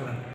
Helen.